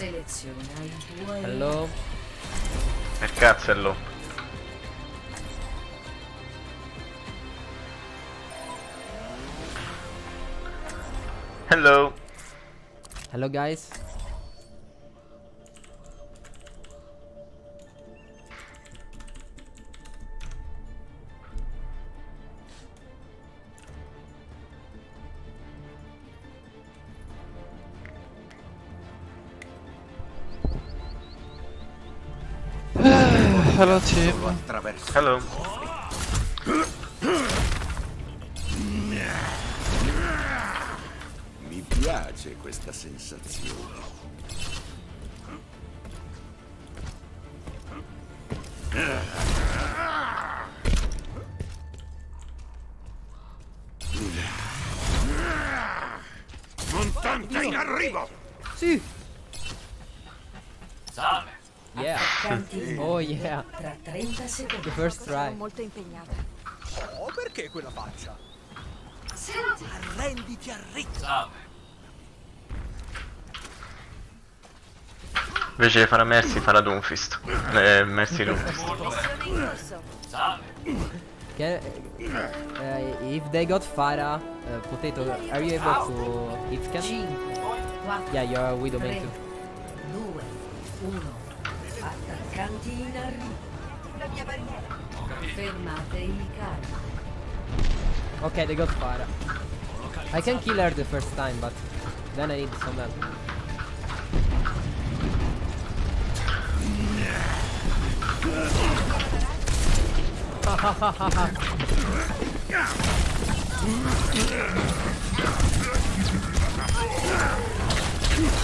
Seleziona i tuoi Hello. Che cazzo è lo? Hello. Hello guys. Hello team. Hello. Mi piace questa sensazione. Montante in arrivo! Sì. Yeah. Oh yeah. tra 30 secondi. The first Sono try. molto impegnata. Oh, perché quella faccia? Senti, Arrenditi al ritmo. Invece di fare Mercy farà Doomfist. Eh, Mercy Doomfist. Can, uh, if they got Farah, uh, Potato, are you able to hit scan? 5, 4, Yeah, you're a Widow 3, main too. 2, 1. Il carico. Okay, they got Farah. I can kill her the first time, but then I need some help.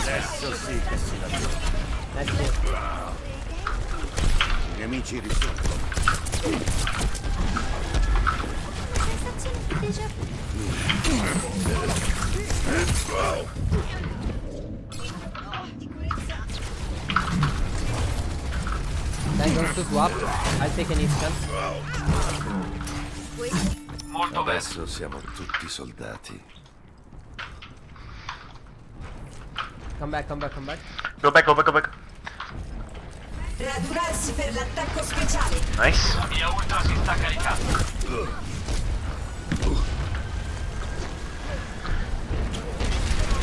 Adesso sì che si la That's it. I nemici risolvono. Then goes to swap. I'll take an instant. Adesso siamo tutti soldati. Come back, come back, come back. Go back, go back, go back. Radunarsi per l'attacco speciale. Nice.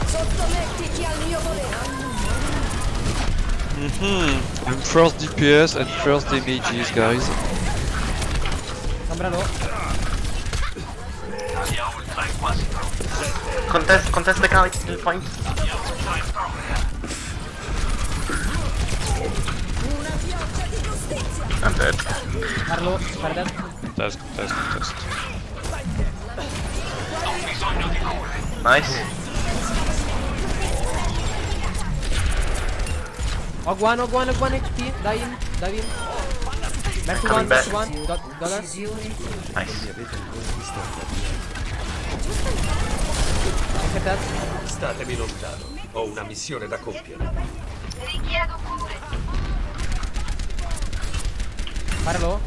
Sottomettiti al mio volere. Hmm. I'm first DPS and first damages, guys. Sombra low. Contest, contest the guy, point. I'm dead. Carlo, Paradise. Contest, contest, contest. Nice. Og one, og one, og one HP. Dive in, dive in. Back to one, back to one. Got, got. Decisione Nice. At that. Statemi lontano. Ho una missione da compiere. Fire Páralo.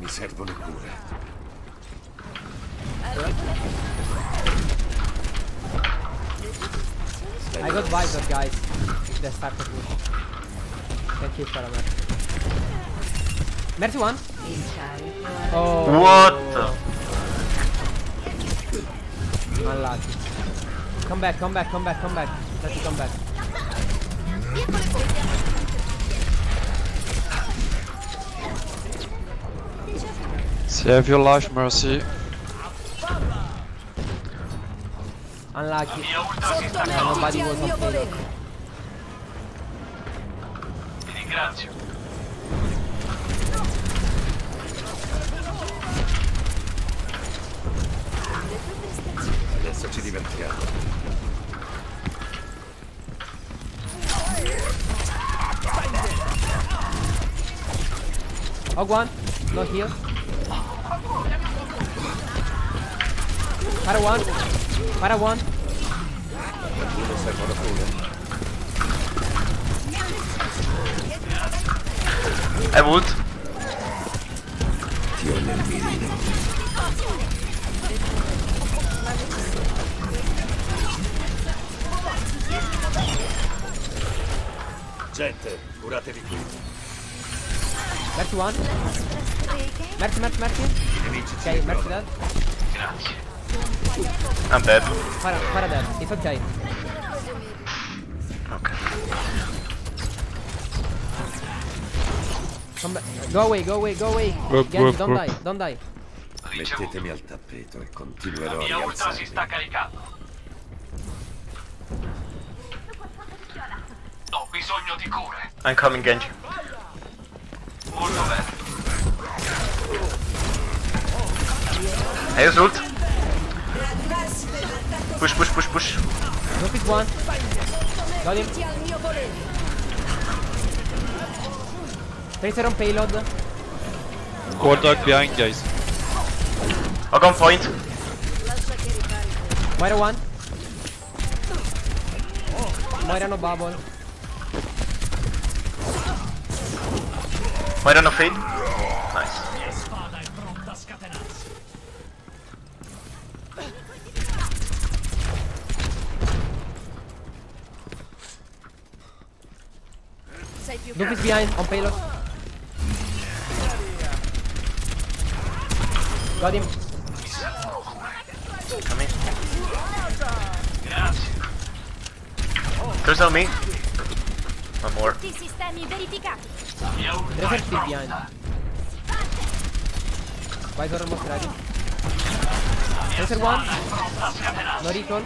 Mi cerdo le. I got visor guys. They started good. Thank you for a mercy. One. Oh. What the? Unlucky. Come back, come back, come back, come back. Let's come back. Save your life, Mercy. Unlucky. Nobody was on payload. Adesso ci divertiamo. Og one. Heal. Para one. Para one. È wood. Ti ho nel mirino. Gente, curatevi qui. Mercy one. Mercy, mercy, mercy. Ok, mercy dad. Grazie. I'm dead. Para, para dead. It's okay. Ok. Come back. Go away, go away, go away. Work, Genji, work, don't work. die, don't die. Mettetemi al tappeto e continuerò a Mia ultra si sta caricando. Ho bisogno di cure. I'm coming, Genji. Molto bene. Hey, use ult. Push, push, push, push. No pick one. Got him. Tracer on payload. Core dog behind, guys. I'll on point. Moira one. Moira no bubble. Why no fade? Noob is behind on payload. Got him. Come in. There's on me. One more. Tutti i sistemi verificati. Mia ultra still behind. Visor almost ready. Tracer one. No recall.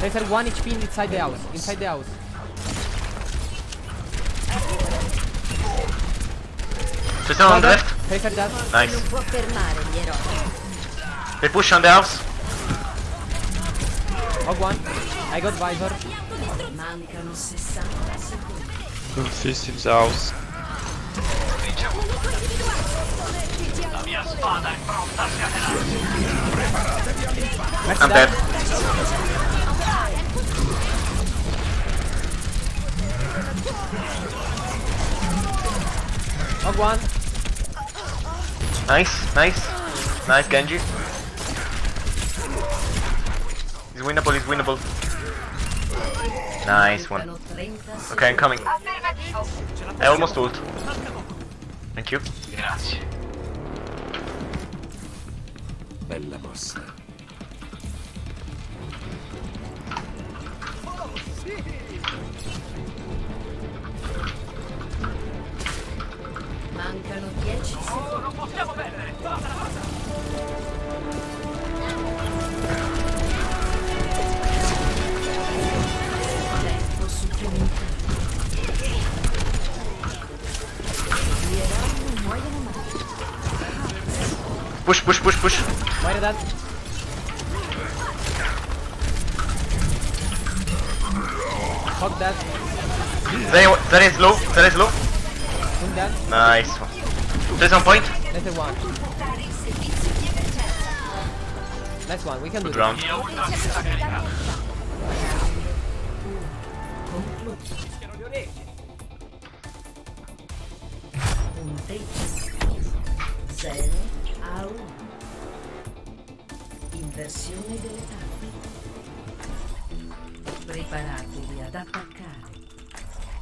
Tracer one HP inside the house. Inside the house. There's no on the Visor. left. Tracer dead. Nice. non può fermare gli eroi. They push on the house. Hog one. I got visor. Mancano 60 secondi. Fist in the house. La mia spada è pronta a scatenarsi. Mercy I'm dead. dead. Hog one. Nice, nice. Nice, Genji. He's winnable, he's winnable. Nice one. Mancano 30 secondi. Okay, I'm coming. I almost ult. Thank you. Grazie. Bella mossa. Push, push, push, push. Might that. Fuck that. There, there is low, there is low. Nice one. There's one point. That's one. Next one, we can Good do round. that. A1. Inversione delle tappe. Preparatevi ad attaccare.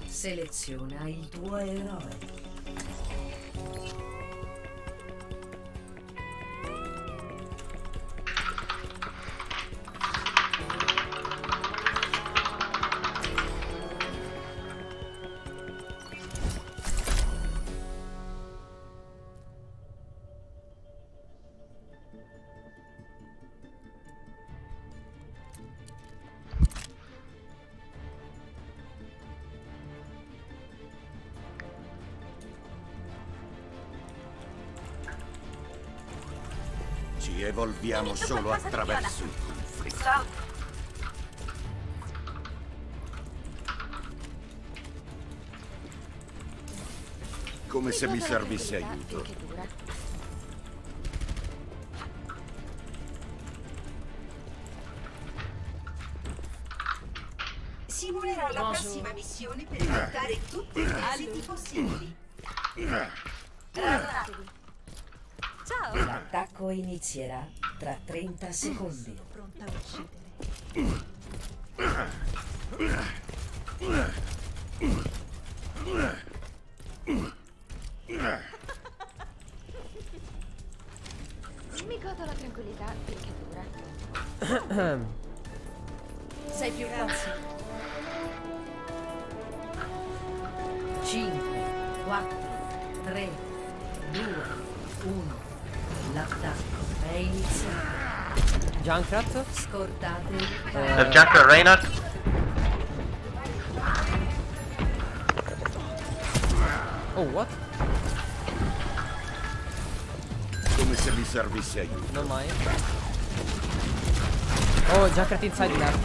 Seleziona il tuo eroe. Evolviamo solo attraverso il conflitto. Come se mi servisse aiuto. Simulerò la prossima missione per evitare tutti i esiti possibili. Ciao. L'attacco inizierà tra 30 secondi. Sono pronta a uccidere. Mi godo la tranquillità finché dura. Sei più pazzo. 5, 4, 3, 2, 1. L'attacco è iniziato. Junkrat. Scortate il Eh, Del Junker Oh, what? Come se mi servisse aiuto. Non mai. Oh, Junkrat inside left.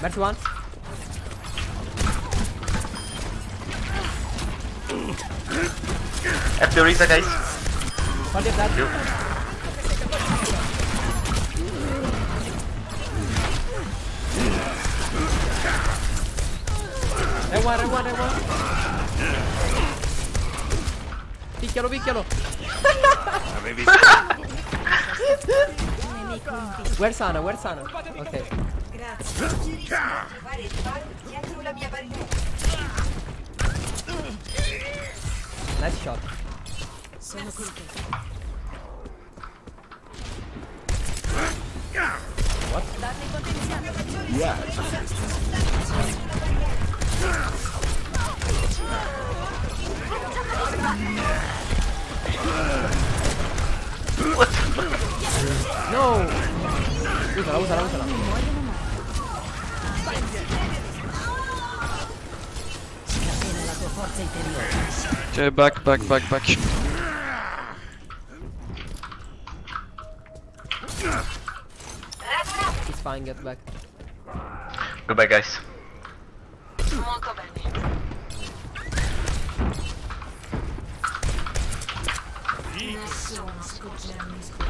Mercy one. F the Orisa, guys. Hold it that. Re one, re one. Picchialo, picchialo. Avevi Where's Ana? Where's Ana? Ok. Grazie. Nice shot. What? Yeah. What? No. Úsala, úsala, úsala. Okay, back, back, back, back. It's fine, get back. Goodbye, guys.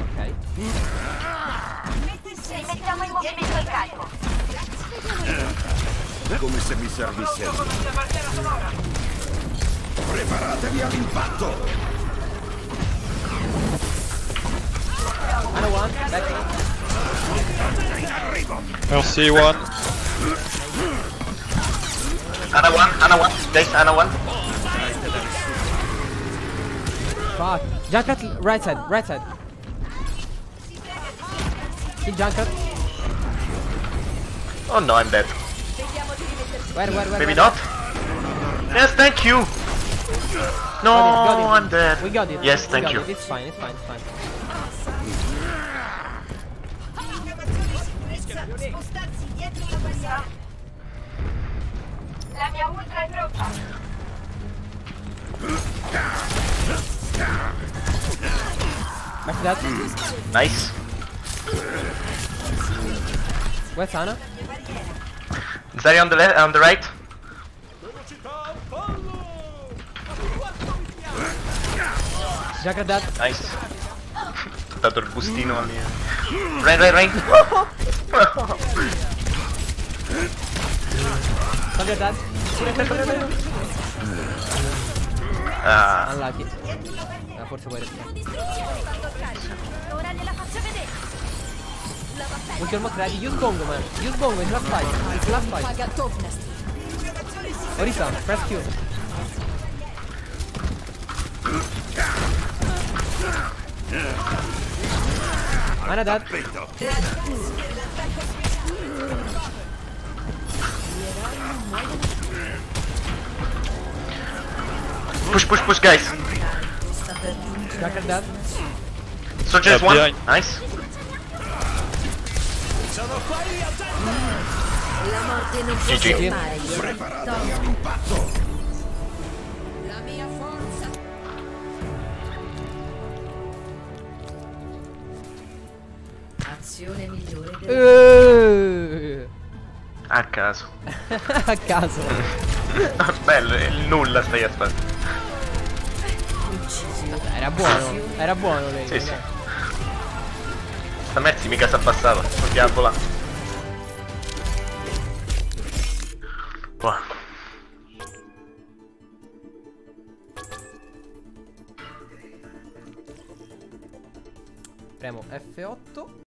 Ok. Mettiamo in movimento il carico. come se mi servisse aiuto. Preparatevi all'impatto! Ana one, back. LC one. Ana one, Ana one, guys, Ana one. Fuck. Junkrat, right side, right side. Kill Junkrat. Oh no, I'm dead. Where, where, where? Maybe where? not. Yes, thank you. No, Got it, got it. I'm dead. We got it. Yes, we thank you. It. It's fine, it's fine, it's fine. Sicurezza, spostarsi dietro la barriera. La mia ultra è pronta. Back to that. Nice. Where's Ana? Zari on the left, on the right. Jacker that. Nice. That Bustino on the Right, right, right. Jacker that. Ah. Unlucky. Ah, forse muore. Ulti almost ready. Use Bongo, man. Use Bongo in last fight. It's last fight. Orisa, press Q. Mana dead. Push, push, push, guys. Tracker dead. Soldier is one. Behind. Nice. Sono qui a La morte non può. Preparati all'impatto. Azione migliore del Eh. A caso. A caso. Bello, il nulla stai aspettando. Era buono. Era buono lei. Sì, sì. dai. Sta Merzi mica si abbassava. Andiamo là. Qua. Premo F8.